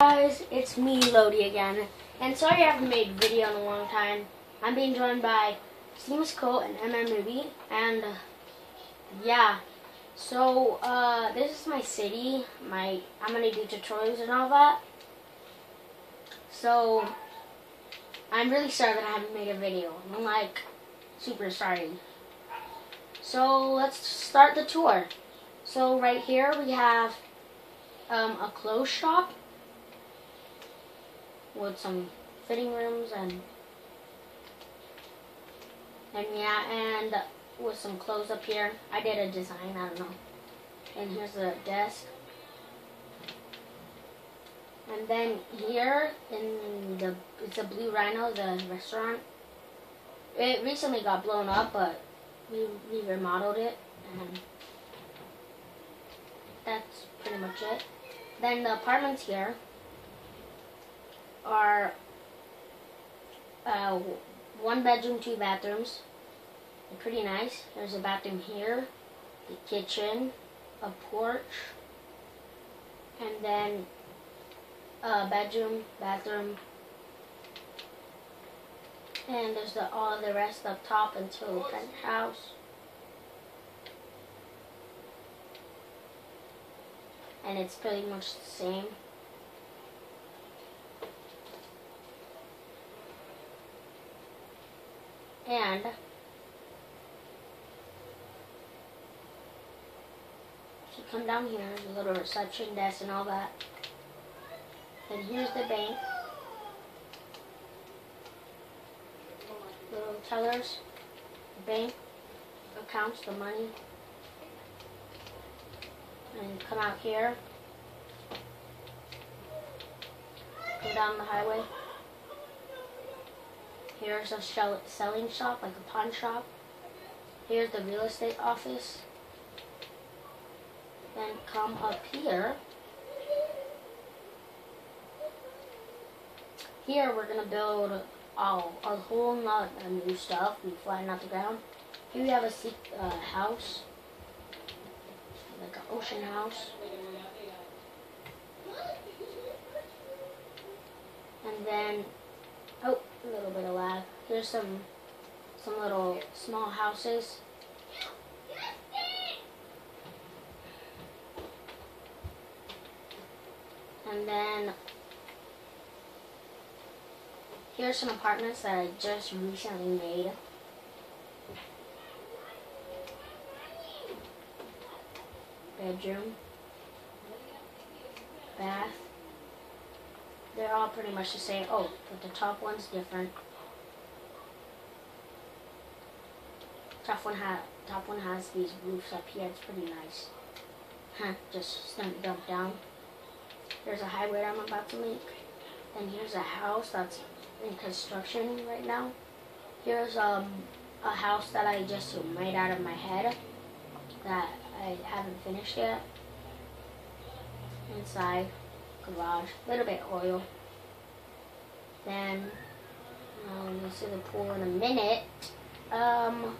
guys, it's me, Lodi again, and sorry I haven't made a video in a long time. I'm being joined by Seamus Cole and MM Movie, and uh, yeah, so uh, this is my city. My I'm gonna do tutorials and all that. So I'm really sorry that I haven't made a video. I'm like super sorry. So let's start the tour. So right here we have um, a clothes shop with some fitting rooms and and yeah and with some clothes up here. I did a design, I don't know. And here's the desk. And then here in the it's a Blue Rhino, the restaurant. It recently got blown up, but we, we remodeled it and that's pretty much it. Then the apartments here are uh, one bedroom, two bathrooms. They're pretty nice. There's a bathroom here, the kitchen, a porch, and then a bedroom, bathroom, and there's the all the rest up top until the penthouse. And it's pretty much the same. And you come down here, the little reception desk and all that. And here's the bank. Little tellers, bank accounts the money. And come out here. Go down the highway. Here's a shell- selling shop, like a pawn shop. Here's the real estate office. Then come up here. Here we're gonna build oh, a whole lot of new stuff. We flatten out the ground. Here we have a uh, house, like an ocean house. And then, a little bit of lag. Here's some, some little small houses. And then here's some apartments that I just recently made. Bedroom, bath. They're all pretty much the same. Oh, but the top one's different. Top one ha top one has these roofs up here. It's pretty nice. Huh, just dump dump down. There's a highway I'm about to make. And here's a house that's in construction right now. Here's um, a house that I just made out of my head that I haven't finished yet. Inside, garage, a little bit oil. Then, um, we'll see the pool in a minute. Um,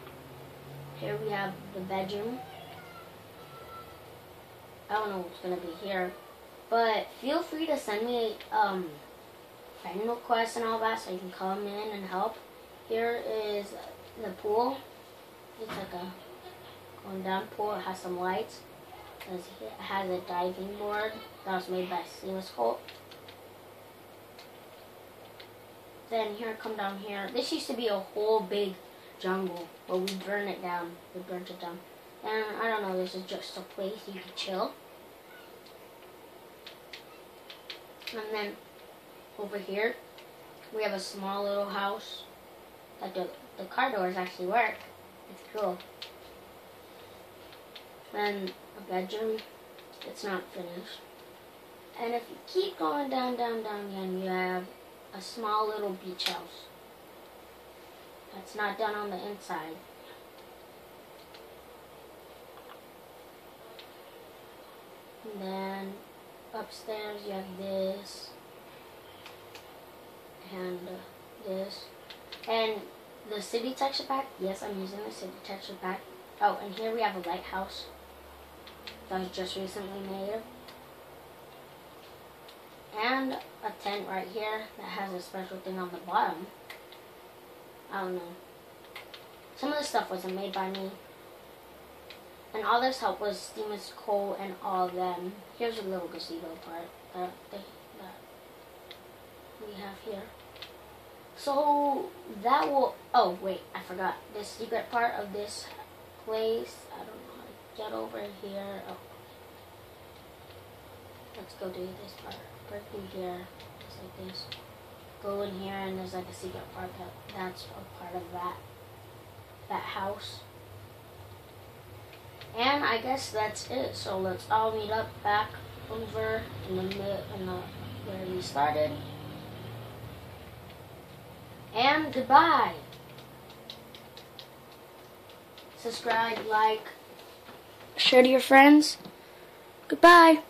here we have the bedroom. I don't know what's gonna be here. But feel free to send me um, friend requests and all that so you can come in and help. Here is the pool. It's like a going down pool. It has some lights. Because it has a diving board that was made by Seamus Colt. Then here, come down here. This used to be a whole big jungle, but we burned it down. We burnt it down. And I don't know, this is just a place you can chill. And then over here, we have a small little house that the, the car doors actually work. It's cool. Then a bedroom. It's not finished. And if you keep going down, down, down again, you have a small little beach house. That's not done on the inside. And then upstairs you have this and uh, this and the city texture pack yes i'm using the city texture pack oh and here we have a lighthouse that was just recently made and a tent right here that has a special thing on the bottom. I don't know. Some of this stuff wasn't made by me. And all this help was Steamus Cole and all of them. Here's a little gazebo part that, they, that we have here. So that will. Oh wait, I forgot. The secret part of this place. I don't know get over here. Oh. Let's go do this part. Break through here, just like this. Go in here, and there's like a secret part that that's a part of that that house. And I guess that's it. So let's all meet up back over in the in the where we started. And goodbye. Subscribe, like, share to your friends. Goodbye.